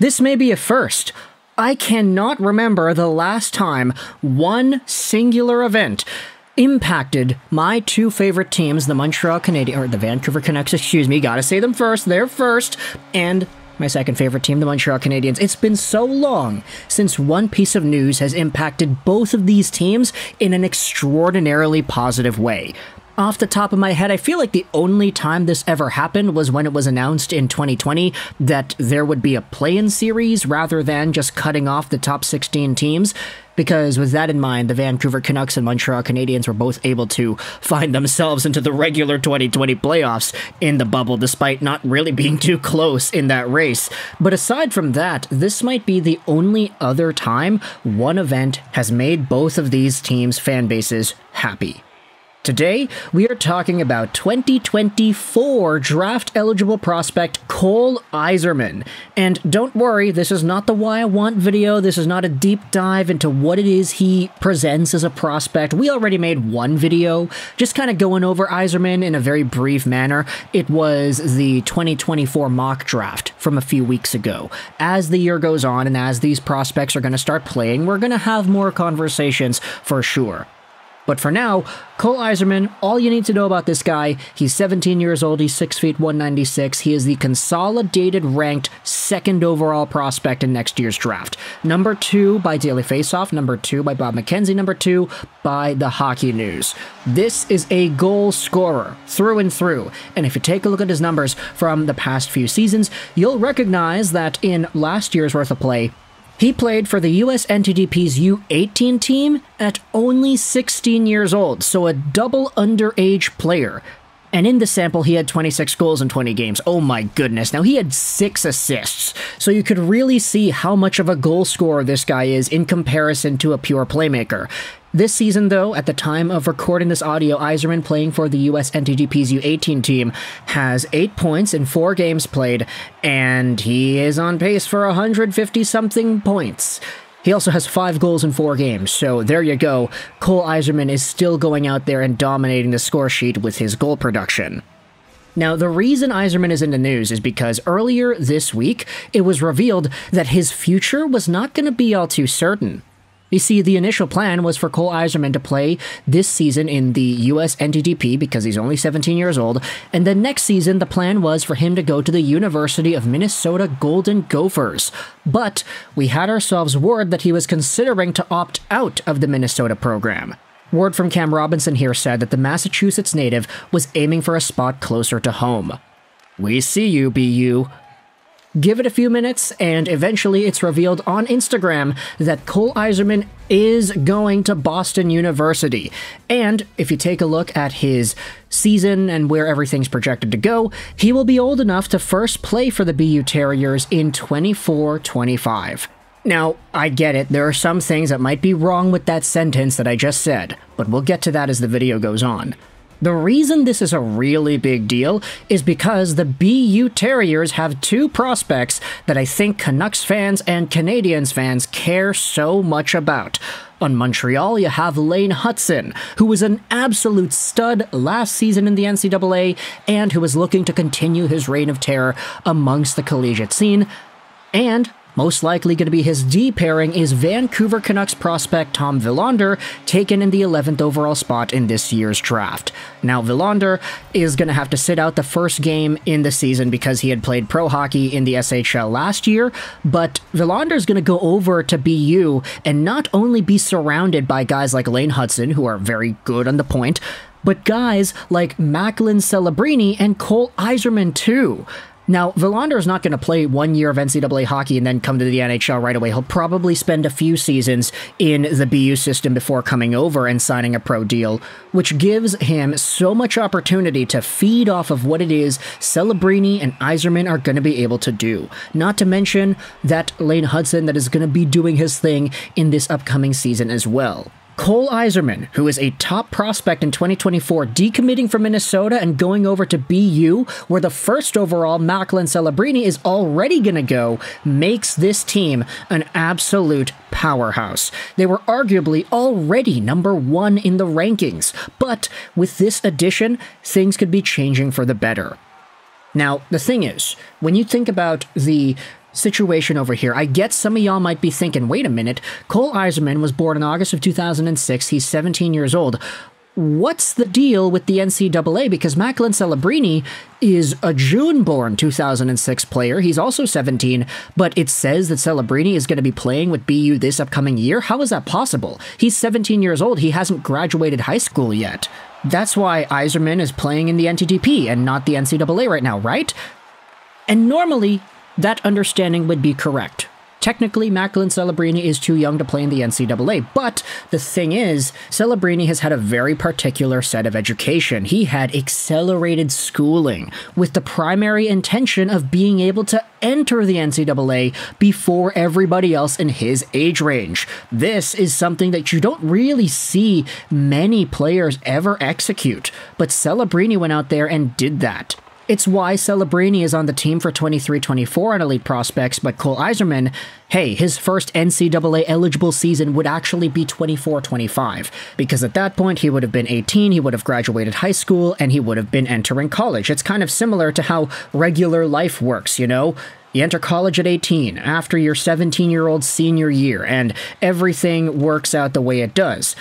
This may be a first. I cannot remember the last time one singular event impacted my two favorite teams, the Montreal Canadiens, or the Vancouver Canucks, excuse me, gotta say them first, they're first, and my second favorite team, the Montreal Canadiens. It's been so long since one piece of news has impacted both of these teams in an extraordinarily positive way. Off the top of my head, I feel like the only time this ever happened was when it was announced in 2020 that there would be a play in series rather than just cutting off the top 16 teams. Because with that in mind, the Vancouver Canucks and Montreal Canadiens were both able to find themselves into the regular 2020 playoffs in the bubble, despite not really being too close in that race. But aside from that, this might be the only other time one event has made both of these teams' fan bases happy. Today, we are talking about 2024 draft eligible prospect Cole Eiserman. And don't worry, this is not the why I want video. This is not a deep dive into what it is he presents as a prospect. We already made one video, just kind of going over Eiserman in a very brief manner. It was the 2024 mock draft from a few weeks ago. As the year goes on and as these prospects are going to start playing, we're going to have more conversations for sure. But for now, Cole Eiserman, all you need to know about this guy, he's 17 years old, he's 6 feet 196. He is the consolidated ranked second overall prospect in next year's draft. Number two by Daily Faceoff, number two by Bob McKenzie, number two by the Hockey News. This is a goal scorer through and through. And if you take a look at his numbers from the past few seasons, you'll recognize that in last year's worth of play, he played for the US NTDP's U18 team at only 16 years old, so a double underage player. And in the sample, he had 26 goals in 20 games. Oh my goodness. Now, he had six assists. So you could really see how much of a goal scorer this guy is in comparison to a pure playmaker. This season, though, at the time of recording this audio, Eiserman playing for the US NTDP's U18 team has eight points in four games played, and he is on pace for 150 something points. He also has five goals in four games, so there you go. Cole Eiserman is still going out there and dominating the score sheet with his goal production. Now, the reason Eiserman is in the news is because earlier this week, it was revealed that his future was not going to be all too certain. You see, the initial plan was for Cole Eiserman to play this season in the US NTDP because he's only 17 years old, and then next season the plan was for him to go to the University of Minnesota Golden Gophers. But we had ourselves word that he was considering to opt out of the Minnesota program. Word from Cam Robinson here said that the Massachusetts native was aiming for a spot closer to home. We see you, BU. Give it a few minutes, and eventually it's revealed on Instagram that Cole Eiserman is going to Boston University. And if you take a look at his season and where everything's projected to go, he will be old enough to first play for the BU Terriers in 24 25. Now, I get it, there are some things that might be wrong with that sentence that I just said, but we'll get to that as the video goes on. The reason this is a really big deal is because the BU Terriers have two prospects that I think Canucks fans and Canadiens fans care so much about. On Montreal, you have Lane Hutson, who was an absolute stud last season in the NCAA and who is looking to continue his reign of terror amongst the collegiate scene. And most likely going to be his D pairing is Vancouver Canucks prospect Tom Willander, taken in the 11th overall spot in this year's draft. Now, Willander is going to have to sit out the first game in the season because he had played pro hockey in the SHL last year, but Willander is going to go over to BU and not only be surrounded by guys like Lane Hutson, who are very good on the point, but guys like Macklin Celebrini and Cole Eiserman, too. Now, Willander is not going to play one year of NCAA hockey and then come to the NHL right away. He'll probably spend a few seasons in the BU system before coming over and signing a pro deal, which gives him so much opportunity to feed off of what it is Celebrini and Eiserman are going to be able to do. Not to mention that Lane Hutson that is going to be doing his thing in this upcoming season as well. Cole Eiserman, who is a top prospect in 2024, decommitting from Minnesota and going over to BU, where the first overall Macklin Celebrini is already going to go, makes this team an absolute powerhouse. They were arguably already number one in the rankings, but with this addition, things could be changing for the better. Now, the thing is, when you think about the situation over here. I get some of y'all might be thinking, wait a minute, Cole Eiserman was born in August of 2006. He's 17 years old. What's the deal with the NCAA? Because Macklin Celebrini is a June born 2006 player. He's also 17, but it says that Celebrini is going to be playing with BU this upcoming year. How is that possible? He's 17 years old. He hasn't graduated high school yet. That's why Eiserman is playing in the NTDP and not the NCAA right now, right? And normally, that understanding would be correct. Technically, Macklin Celebrini is too young to play in the NCAA, but the thing is, Celebrini has had a very particular set of education. He had accelerated schooling with the primary intention of being able to enter the NCAA before everybody else in his age range. This is something that you don't really see many players ever execute, but Celebrini went out there and did that. It's why Celebrini is on the team for 23-24 on Elite Prospects, but Cole Eiserman, hey, his first NCAA eligible season would actually be 24-25, because at that point he would have been 18, he would have graduated high school, and he would have been entering college. It's kind of similar to how regular life works, you know? You enter college at 18, after your 17 year old senior year, and everything works out the way it does.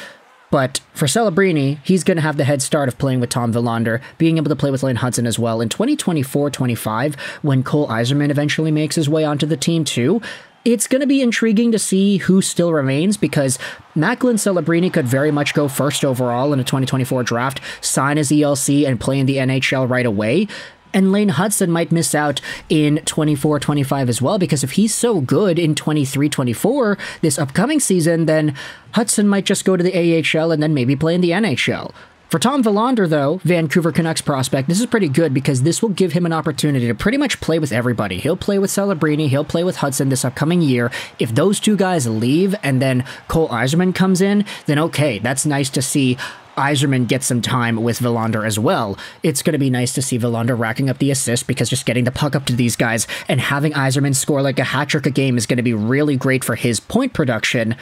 But for Celebrini, he's going to have the head start of playing with Tom Willander, being able to play with Lane Hutson as well. In 2024-25, when Cole Eiserman eventually makes his way onto the team too, it's going to be intriguing to see who still remains because Macklin Celebrini could very much go first overall in a 2024 draft, sign his ELC, and play in the NHL right away. And Lane Hutson might miss out in 24 25 as well, because if he's so good in 23 24 this upcoming season, then Hutson might just go to the AHL and then maybe play in the NHL. For Tom Willander, though, Vancouver Canucks prospect, this is pretty good because this will give him an opportunity to pretty much play with everybody. He'll play with Celebrini, he'll play with Hutson this upcoming year. If those two guys leave and then Cole Eiserman comes in, then okay, that's nice to see Eiserman gets some time with Willander as well. It's going to be nice to see Willander racking up the assists because just getting the puck up to these guys and having Eiserman score like a hat trick a game is going to be really great for his point production.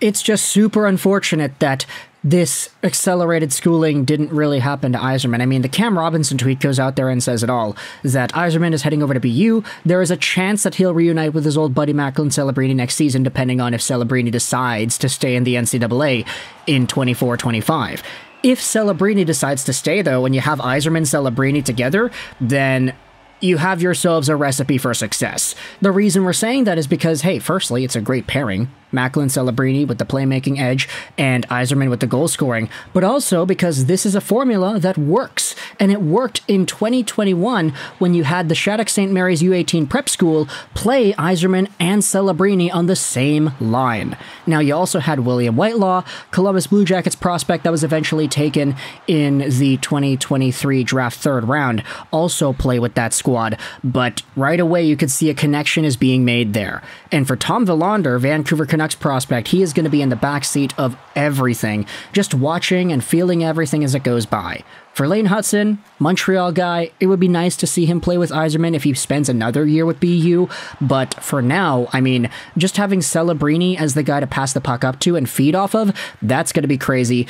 It's just super unfortunate that this accelerated schooling didn't really happen to Eiserman. I mean, the Cam Robinson tweet goes out there and says it all that Eiserman is heading over to BU. There is a chance that he'll reunite with his old buddy Macklin Celebrini next season, depending on if Celebrini decides to stay in the NCAA in 24 25. If Celebrini decides to stay, though, and you have Eiserman Celebrini together, then you have yourselves a recipe for success. The reason we're saying that is because, hey, firstly, it's a great pairing. Macklin Celebrini with the playmaking edge and Eiserman with the goal scoring, but also because this is a formula that works. And it worked in 2021 when you had the Shattuck St. Mary's U18 prep school play Eiserman and Celebrini on the same line. Now, you also had William Whitelaw, Columbus Blue Jackets prospect that was eventually taken in the 2023 draft third round, also play with that squad, but right away you could see a connection is being made there. And for Tom Willander, Vancouver Canucks prospect, he is going to be in the backseat of everything, just watching and feeling everything as it goes by. For Lane Hutson, Montreal guy, it would be nice to see him play with Eiserman if he spends another year with BU, but for now, I mean, just having Celebrini as the guy to pass the puck up to and feed off of, that's going to be crazy.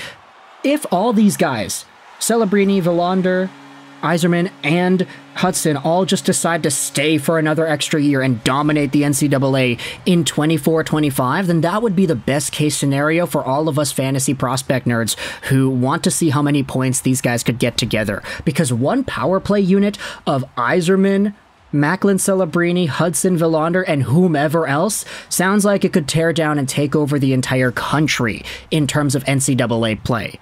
If all these guys, Celebrini, Willander, Eiserman, and Hutson all just decide to stay for another extra year and dominate the NCAA in 24 25, then that would be the best case scenario for all of us fantasy prospect nerds who want to see how many points these guys could get together. Because one power play unit of Eiserman, Macklin Celebrini, Hutson Willander, and whomever else sounds like it could tear down and take over the entire country in terms of NCAA play.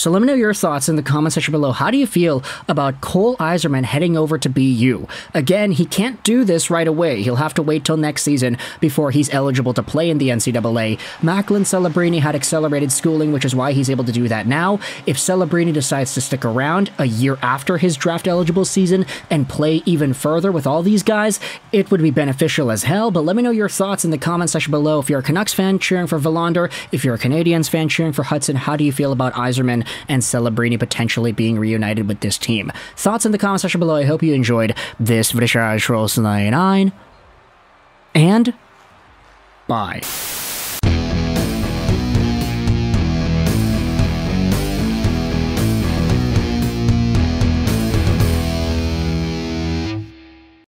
So let me know your thoughts in the comment section below. How do you feel about Cole Eiserman heading over to BU? Again, he can't do this right away. He'll have to wait till next season before he's eligible to play in the NCAA. Macklin Celebrini had accelerated schooling, which is why he's able to do that now. If Celebrini decides to stick around a year after his draft eligible season and play even further with all these guys, it would be beneficial as hell. But let me know your thoughts in the comment section below. If you're a Canucks fan cheering for Willander, if you're a Canadiens fan cheering for Hutson, how do you feel about Eiserman? And Celebrini potentially being reunited with this team. Thoughts in the comment section below. I hope you enjoyed this Vrishaj Rolls 99. And bye.